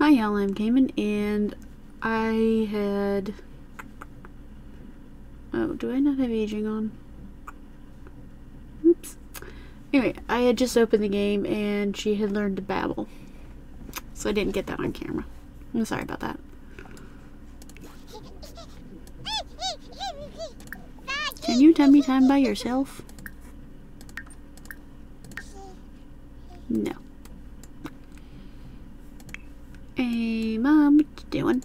Hi y'all, I'm Cayman and I had... Oh, do I not have aging on? Oops. Anyway, I had just opened the game and she had learned to babble. So I didn't get that on camera. I'm sorry about that. Can you tummy time by yourself? No. Doing?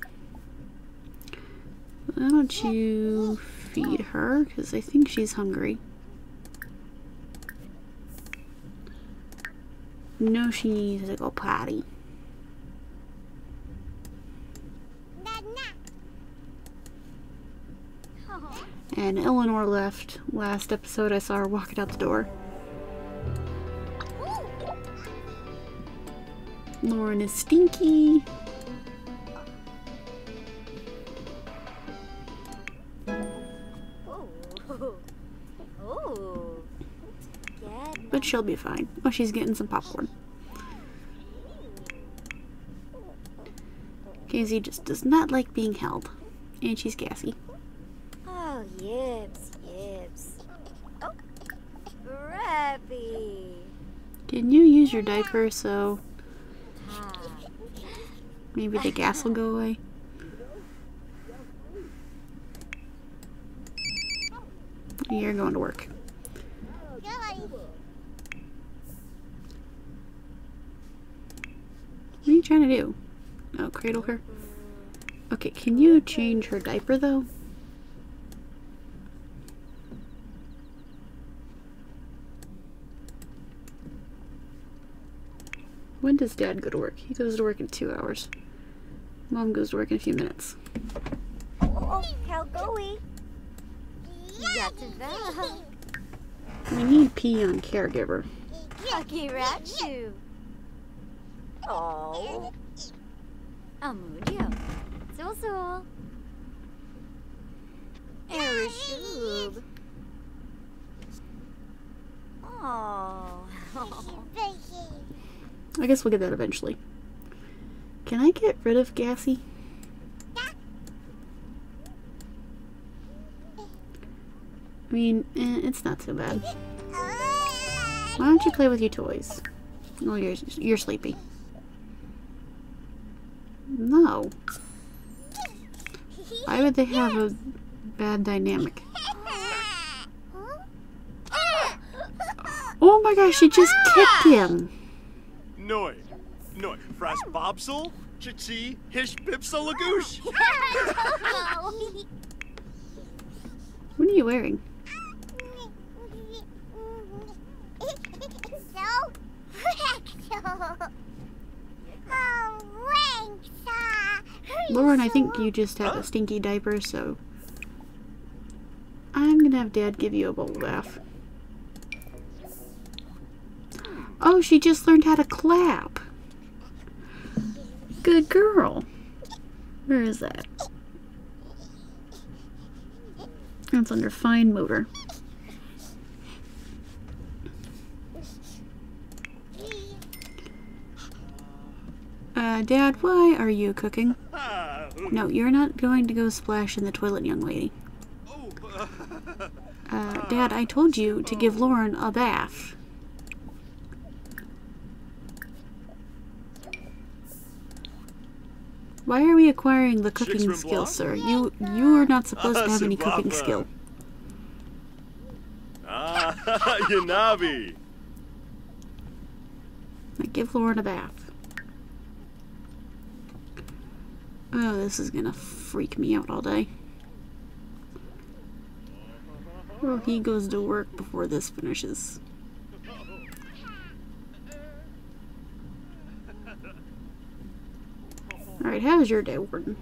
Why don't you feed her? Because I think she's hungry. No, she needs to go potty. And Eleanor left. Last episode I saw her walking out the door. Lauren is stinky. She'll be fine. Oh, she's getting some popcorn. Casey just does not like being held. And she's gassy. Oh, yips, yips. Oh, Rappy. Can you use your diaper so maybe the gas will go away? You're going to work. What are you trying to do? Oh, cradle her? Okay, can you change her diaper though? When does dad go to work? He goes to work in two hours. Mom goes to work in a few minutes. Oh, how. We need pee on caregiver. Lucky Rachu. Oh. Amudio. Sul Erishub. Oh. I guess we'll get that eventually. Can I get rid of Gassy? I mean, eh, it's not so bad. Why don't you play with your toys? Oh, you're, you're sleepy. No. Why would they have a bad dynamic? Oh my gosh, she just kicked him! Noi. Noi. Fras Bobsel. Chichi. Hish Bipsa Lagoosh. What are you wearing? Uh, Lauren, I think you just have a stinky diaper, so I'm gonna have Dad give you a bowl bath. Oh, she just learned how to clap. Good girl. Where is that? That's under fine motor. Uh, Dad, why are you cooking? No, you're not going to go splash in the toilet, young lady. Uh, Dad, I told you to give Lauren a bath. Why are we acquiring the cooking skill, sir? You you are not supposed to have any cooking skill. Ah, Yanabi. Give Lauren a bath. Oh, this is gonna freak me out all day. Well, he goes to work before this finishes. Alright, how was your day, Warden?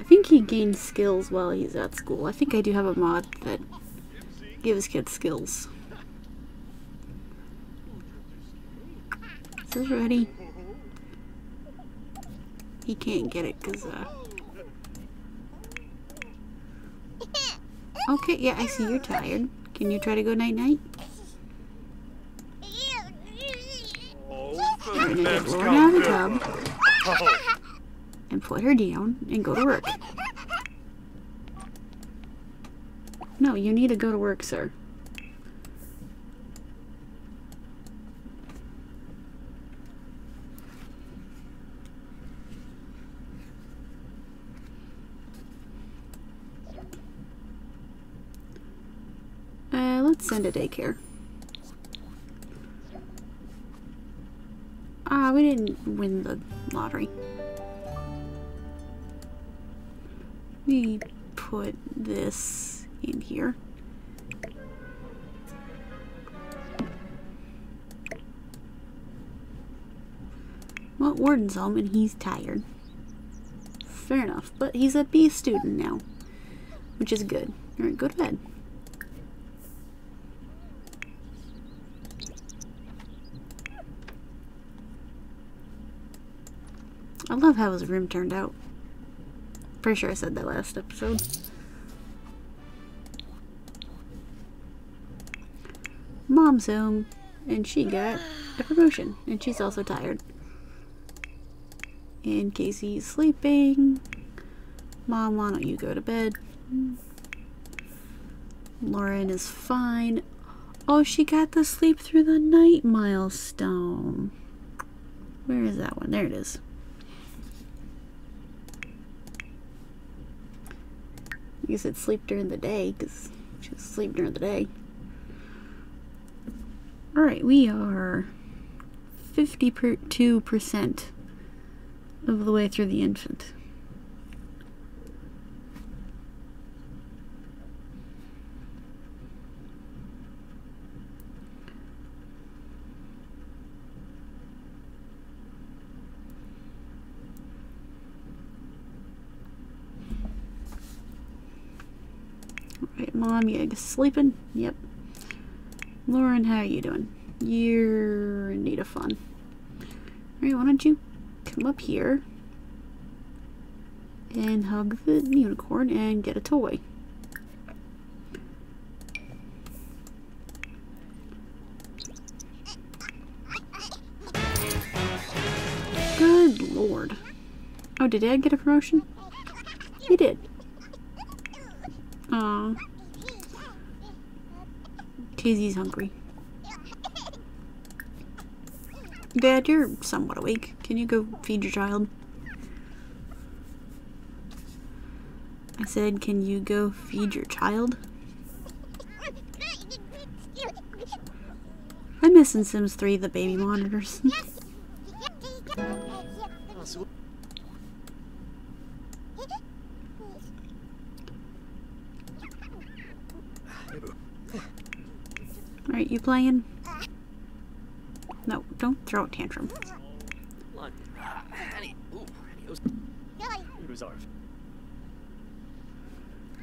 I think he gains skills while he's at school. I think I do have a mod that gives kids skills. Is this ready? He can't get it because, uh... Okay, yeah, I see you're tired. Can you try to go night-night? Alright, now get Lauren out of the tub. And put her down and go to work. No, you need to go to work, sir. Uh, let's send to daycare. Ah, we didn't win the lottery. We put this in here. Well, Warden's home and he's tired. Fair enough, but he's a B student now, which is good. Alright, go to bed. I love how his room turned out. Pretty sure I said that last episode. Mom's home, and she got a promotion, and she's also tired. And Casey's sleeping. Mom, why don't you go to bed? Lauren is fine. Oh, she got the sleep through the night milestone. Where is that one? There it is. I said sleep during the day because she was asleep during the day. Alright, we are 52% of the way through the infant. Alright, Mom, you sleeping? Yep. Lauren, how are you doing? You're in need of fun. Alright, why don't you come up here and hug the unicorn and get a toy. Good lord. Oh, did Dad get a promotion? He did. Aw. Casey's hungry. Dad, you're somewhat awake. Can you go feed your child? I said, can you go feed your child? I'm missing Sims 3, the baby monitors. Alright, you playing? No, don't throw a tantrum.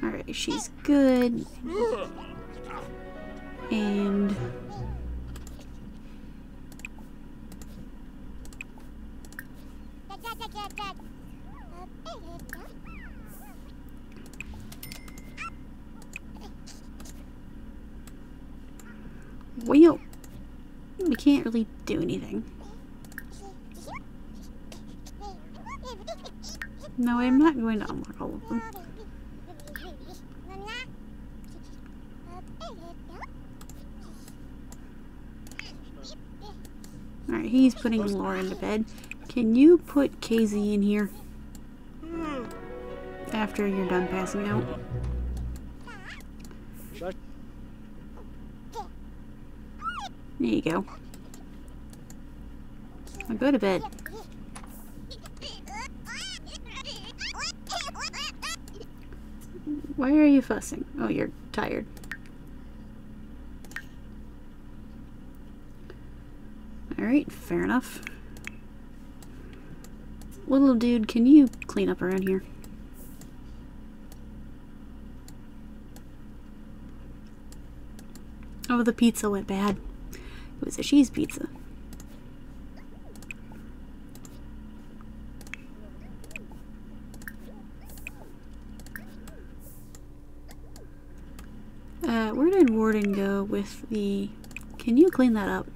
Alright, she's good. And... Well, we can't really do anything. No, I'm not going to unlock all of them. Alright, he's putting Lauren to bed. Can you put Casey in here? Hmm. After you're done passing out. There you go. Now go to bed. Why are you fussing? Oh, you're tired. Alright, fair enough. Little dude, can you clean up around here? Oh, the pizza went bad. It was a cheese pizza. Uh, where did Warden go with the... Can you clean that up?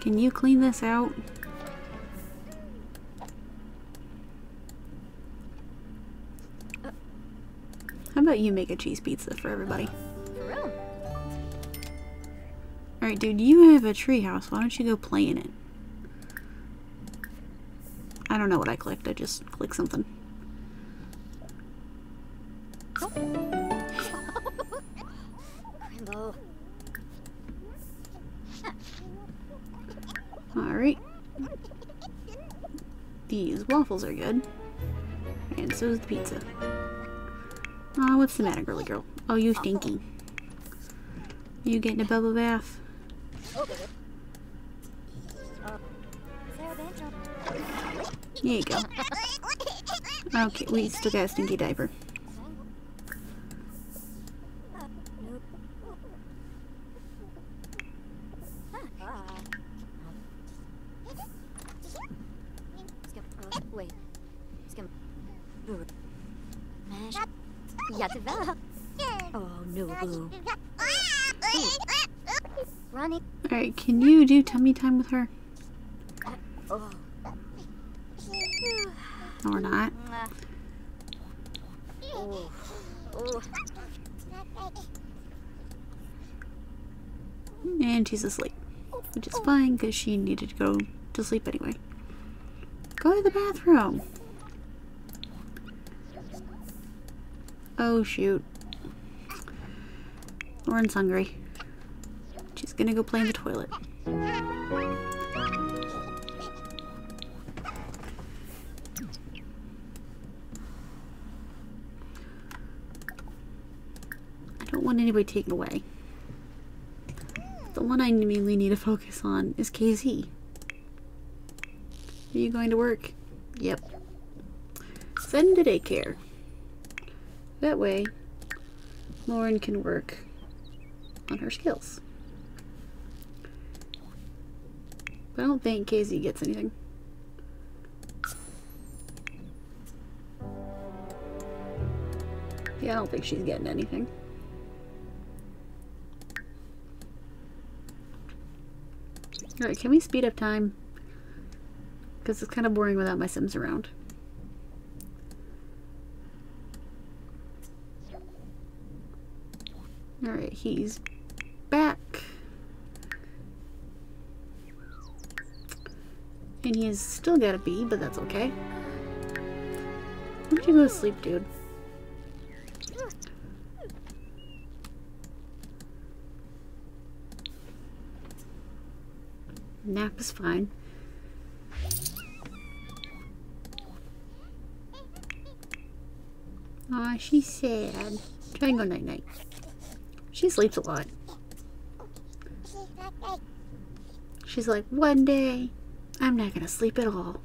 Can you clean this out? How about you make a cheese pizza for everybody? Alright, dude, you have a treehouse. Why don't you go play in it? I don't know what I clicked. I just clicked something. Alright. These waffles are good. And so is the pizza. Aw, what's the matter, girly girl? Oh, you stinky. You getting a bubble bath? There you go. Okay, we still got a stinky diaper. Nope. Skip. Wait. Skip. Boo. Mash. Oh no, boo. Alright, can you do tummy time with her? Oh. Or not? Mwah. Oh. Oh. And she's asleep. Which is fine, because she needed to go to sleep anyway. Go to the bathroom! Oh, shoot. Lauren's hungry. She's gonna go play in the toilet. Want anybody taken away. The one I mainly need to focus on is Casey. Are you going to work? Yep. Send to daycare. That way, Lauren can work on her skills. But I don't think Casey gets anything. Yeah, I don't think she's getting anything. Alright, can we speed up time? Because it's kind of boring without my Sims around. Alright, he's back. And he has still got a B, but that's okay. Why don't you go to sleep, dude? Nap is fine. Aw, she's sad. Try and go night night. She sleeps a lot. She's like, one day, I'm not gonna sleep at all.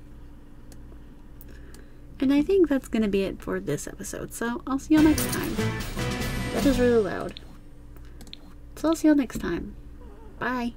And I think that's gonna be it for this episode, so I'll see y'all next time. That is really loud. So I'll see y'all next time. Bye.